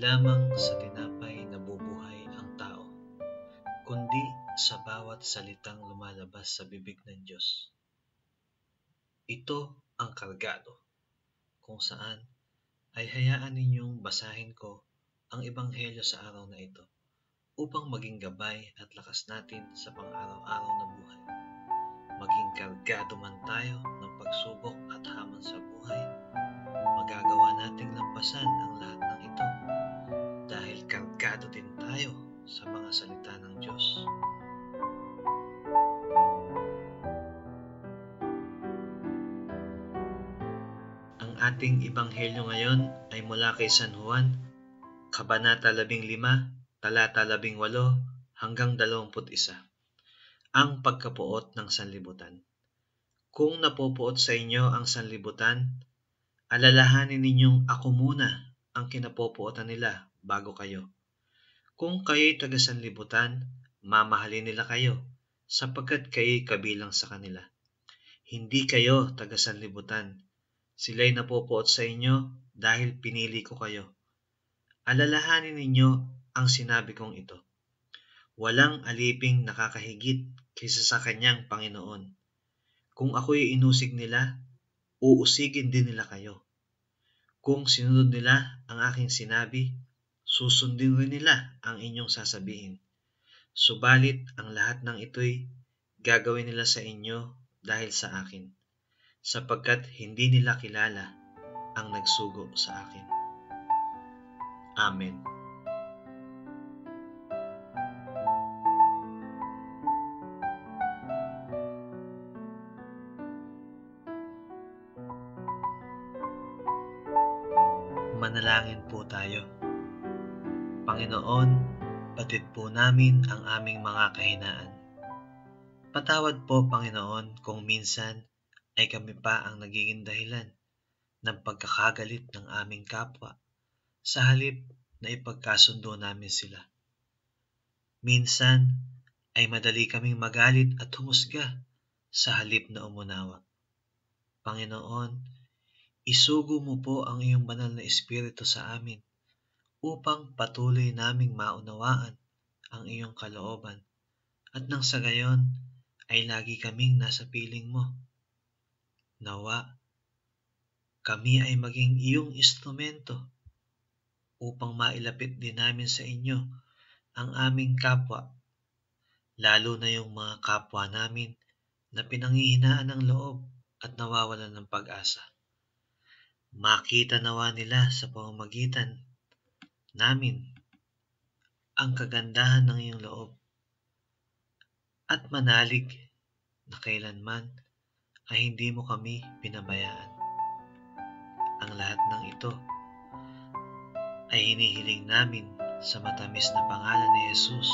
lamang sa tinapay nabubuhay ang tao, kundi sa bawat salitang lumalabas sa bibig ng Diyos. Ito ang kargado, kung saan ay hayaan ninyong basahin ko ang Ebanghelyo sa araw na ito upang maging gabay at lakas natin sa pang-araw-araw na buhay. Maging kargado man tayo ng pagsubok at hamon sa buhay, magagawa nating lampasan ating Ebanghelyo ngayon ay mula kay San Juan, Kabanata 15, talata 18 hanggang 21. Ang pagkapuot ng sanlibutan. Kung napupuot sa inyo ang sanlibutan, alalahanin ninyong ako muna ang kinapupuotan nila bago kayo. Kung kayo'y taga sanlibutan, mamahalin nila kayo sapagkat kayo'y kabilang sa kanila. Hindi kayo taga sanlibutan. Sila'y napupuot sa inyo dahil pinili ko kayo. Alalahanin ninyo ang sinabi kong ito. Walang aliping nakakahigit kaysa sa kanyang Panginoon. Kung ako'y inusig nila, uusigin din nila kayo. Kung sinunod nila ang aking sinabi, susundin rin nila ang inyong sasabihin. Subalit ang lahat ng ito'y gagawin nila sa inyo dahil sa akin, sapagkat hindi nila kilala ang nagsugo sa akin. Amen. Manalangin po tayo. Panginoon, batid po namin ang aming mga kahinaan. Patawad po, Panginoon, kung minsan ay kami pa ang nagiging dahilan ng pagkakagalit ng aming kapwa sa halip na ipagkasundo namin sila. Minsan ay madali kaming magalit at humusga sa halip na umunawa. Panginoon, Isugo mo po ang iyong banal na espiritu sa amin upang patuloy naming maunawaan ang iyong kalooban at nang sa gayon ay lagi kaming nasa piling mo. Nawa, kami ay maging iyong instrumento upang mailapit din namin sa inyo ang aming kapwa, lalo na yung mga kapwa namin na pinanghihinaan ng loob at nawawalan ng pag-asa. Makita nawa nila sa pamamagitan namin ang kagandahan ng iyong loob at manalig na kailanman ay hindi mo kami pinabayaan. Ang lahat ng ito ay hinihiling namin sa matamis na pangalan ni Jesus